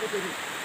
Продолжение следует...